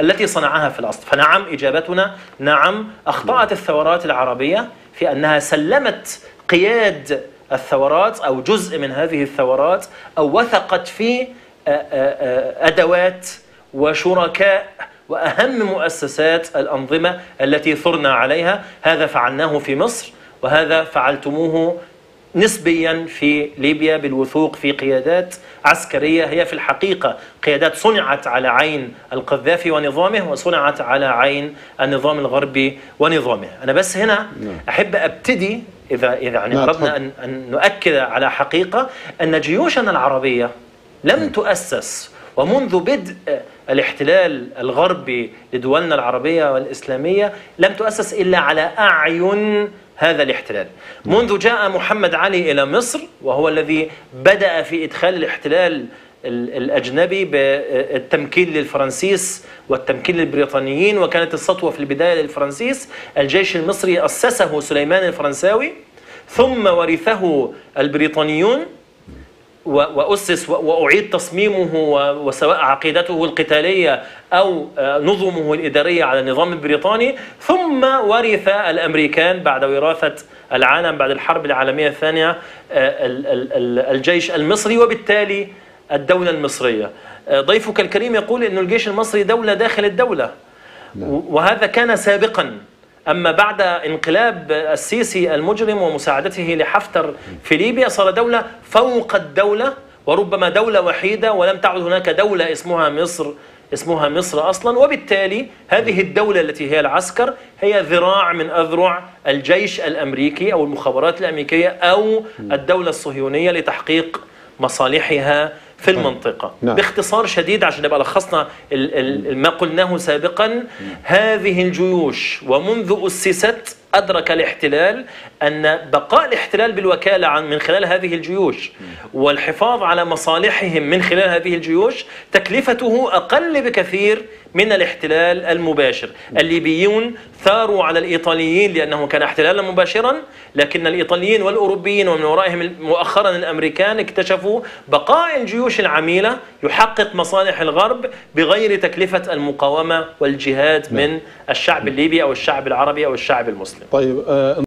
التي صنعها في الأصل. فنعم إجابتنا نعم. أخطأت الثورات العربية في أنها سلمت قياد الثورات أو جزء من هذه الثورات أو وثقت في أدوات وشركاء وأهم مؤسسات الأنظمة التي ثرنا عليها. هذا فعلناه في مصر وهذا فعلتموه نسبيا في ليبيا بالوثوق في قيادات عسكرية. هي في الحقيقة قيادات صنعت على عين القذافي ونظامه وصنعت على عين النظام الغربي ونظامه. أنا بس هنا أحب أبتدي إذا إذا يعني أردنا أن أن نؤكد على حقيقة أن جيوشنا العربية لم تؤسس ومنذ بدء الاحتلال الغربي لدولنا العربية والإسلامية لم تؤسس إلا على أعين هذا الاحتلال. منذ جاء محمد علي إلى مصر وهو الذي بدأ في إدخال الاحتلال الأجنبي بالتمكين للفرنسيس والتمكين للبريطانيين وكانت السطوة في البداية للفرنسيس. الجيش المصري أسسه سليمان الفرنساوي ثم ورثه البريطانيون. وأسس وأعيد تصميمه وسواء عقيدته القتالية أو نظمه الإدارية على النظام البريطاني ثم ورث الأمريكان بعد وراثة العالم بعد الحرب العالمية الثانية الجيش المصري وبالتالي الدولة المصرية. ضيفك الكريم يقول أن الجيش المصري دولة داخل الدولة. وهذا كان سابقا. أما بعد انقلاب السيسي المجرم ومساعدته لحفتر في ليبيا صار دولة فوق الدولة وربما دولة وحيدة ولم تعد هناك دولة اسمها مصر اسمها مصر أصلا. وبالتالي هذه الدولة التي هي العسكر هي ذراع من أذرع الجيش الأمريكي أو المخابرات الأمريكية أو الدولة الصهيونية لتحقيق مصالحها في المنطقة. نعم. باختصار شديد عشان نبقى لخصنا ما قلناه سابقا. هذه الجيوش ومنذ أسست أدرك الاحتلال أن بقاء الاحتلال بالوكالة عن من خلال هذه الجيوش والحفاظ على مصالحهم من خلال هذه الجيوش تكلفته أقل بكثير من الاحتلال المباشر. الليبيون ثاروا على الإيطاليين لأنه كان احتلالا مباشرا لكن الإيطاليين والأوروبيين ومن ورائهم مؤخرا الأمريكان اكتشفوا بقاء الجيوش العميلة يحقق مصالح الغرب بغير تكلفة المقاومة والجهاد من الشعب الليبي أو الشعب العربي أو الشعب المسلم. طيب